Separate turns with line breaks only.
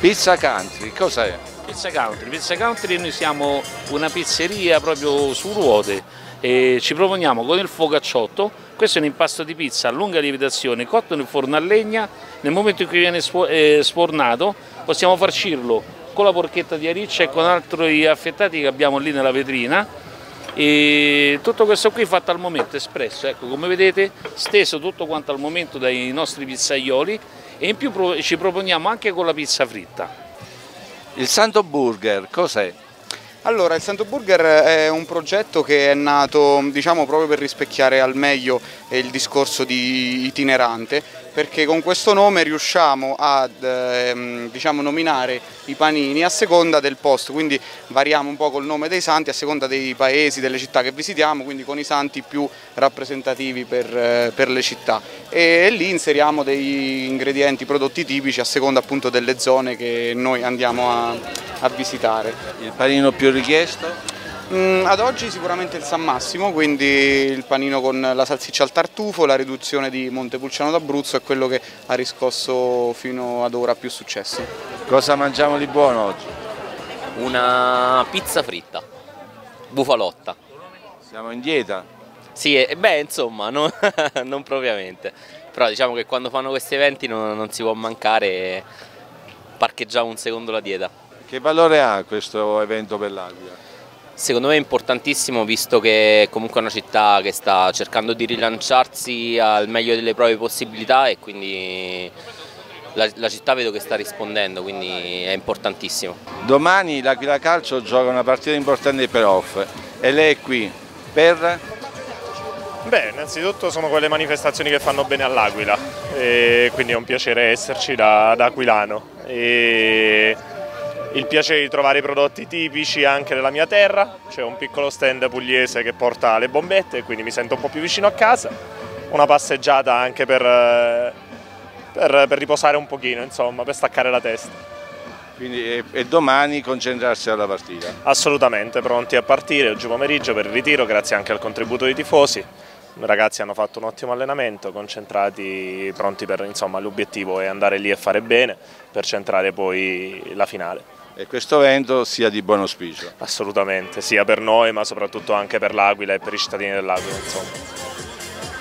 Pizza Country, cos'è?
Pizza Country, Pizza Country noi siamo una pizzeria proprio su ruote e ci proponiamo con il focacciotto, questo è un impasto di pizza a lunga lievitazione cotto nel forno a legna, nel momento in cui viene eh, sfornato possiamo farcirlo con la porchetta di ariccia e con altri affettati che abbiamo lì nella vetrina e tutto questo qui fatto al momento espresso, ecco come vedete steso tutto quanto al momento dai nostri pizzaioli e in più ci proponiamo anche con la pizza fritta.
Il Santo Burger cos'è?
Allora, il Santo Burger è un progetto che è nato diciamo, proprio per rispecchiare al meglio il discorso di itinerante perché con questo nome riusciamo a ehm, diciamo, nominare i panini a seconda del posto, quindi variamo un po' col nome dei santi a seconda dei paesi, delle città che visitiamo, quindi con i santi più rappresentativi per, eh, per le città e lì inseriamo degli ingredienti, prodotti tipici a seconda appunto delle zone che noi andiamo a, a visitare.
Il panino più richiesto?
Mm, ad oggi sicuramente il San Massimo, quindi il panino con la salsiccia al tartufo, la riduzione di Montepulciano d'Abruzzo è quello che ha riscosso fino ad ora più successo.
Cosa mangiamo di buono oggi?
Una pizza fritta, bufalotta.
Siamo in dieta?
Sì, e beh insomma, no, non propriamente, però diciamo che quando fanno questi eventi non, non si può mancare parcheggiamo un secondo la dieta.
Che valore ha questo evento per l'Aquila?
Secondo me è importantissimo visto che comunque è una città che sta cercando di rilanciarsi al meglio delle proprie possibilità e quindi la, la città vedo che sta rispondendo, quindi è importantissimo.
Domani l'Aquila Calcio gioca una partita importante per off e lei è qui per...
Beh, innanzitutto sono quelle manifestazioni che fanno bene all'Aquila, quindi è un piacere esserci da, da aquilano. E il piacere di trovare i prodotti tipici anche della mia terra, c'è un piccolo stand pugliese che porta le bombette, quindi mi sento un po' più vicino a casa, una passeggiata anche per, per, per riposare un pochino, insomma, per staccare la testa.
Quindi, e, e, domani concentrarsi alla partita?
Assolutamente, pronti a partire oggi pomeriggio per il ritiro, grazie anche al contributo dei tifosi. I ragazzi hanno fatto un ottimo allenamento, concentrati, pronti per l'obiettivo è andare lì e fare bene per centrare poi la finale
e questo evento sia di buon auspicio.
Assolutamente, sia per noi ma soprattutto anche per l'Aquila e per i cittadini dell'Aquila.